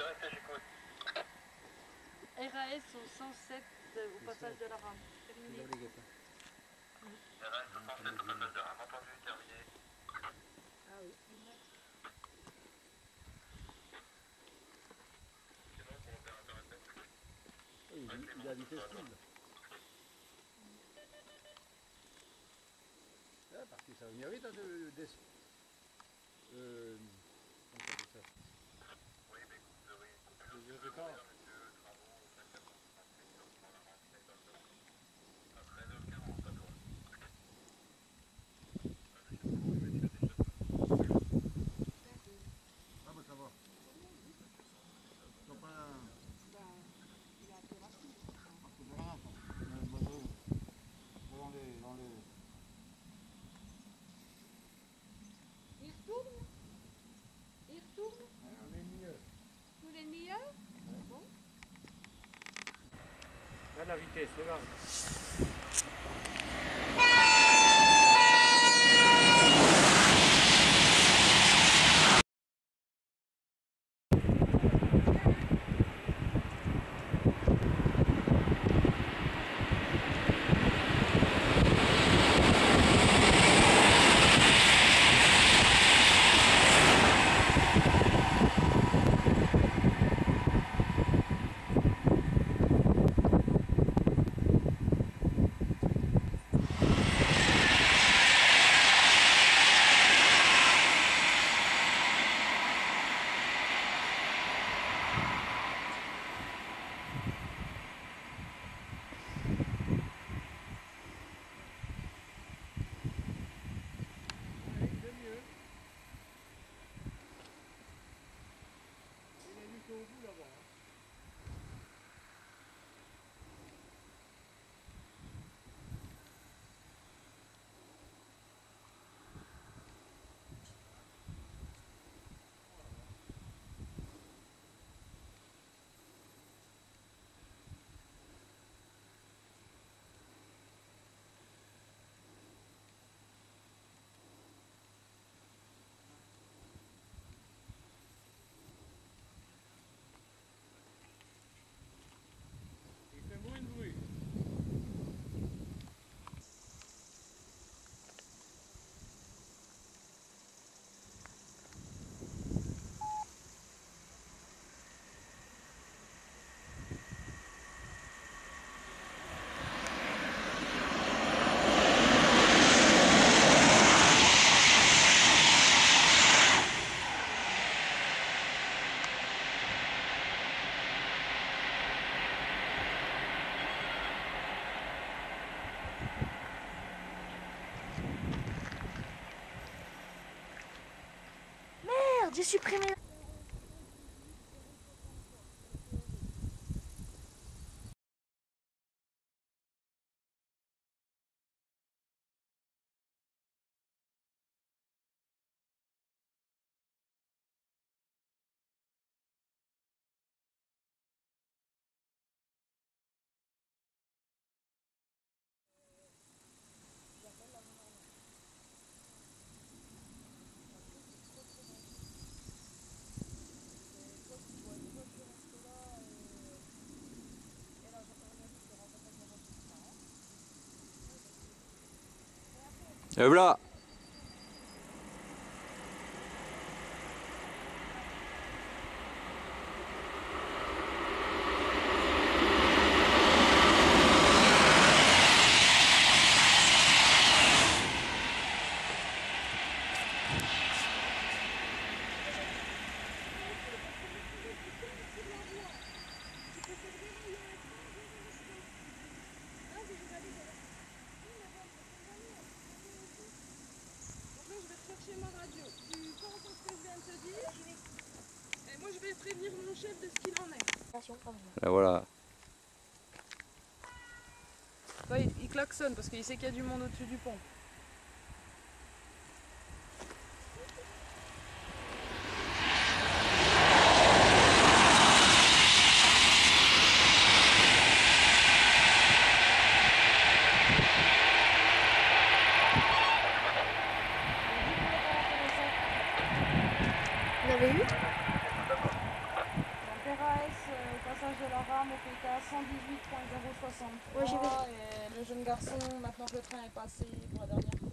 J'écoute. RAS au 107 euh, au passage de la rame. Terminé. RS 67 au passage de rame, entendu, terminé. Ah oui. Sinon, pour l'opérateur ST. Il, il a vitesse cible. Ah, parce que ça va venir vite, hein, de, de, euh, comment ça? La vitesse, regarde. J'ai supprimé. Øvla! Chef. Et voilà. Il klaxonne parce qu'il sait qu'il y a du monde au-dessus du pont. Ouais, vais. Et le jeune garçon, maintenant que le train est passé pour la dernière fois.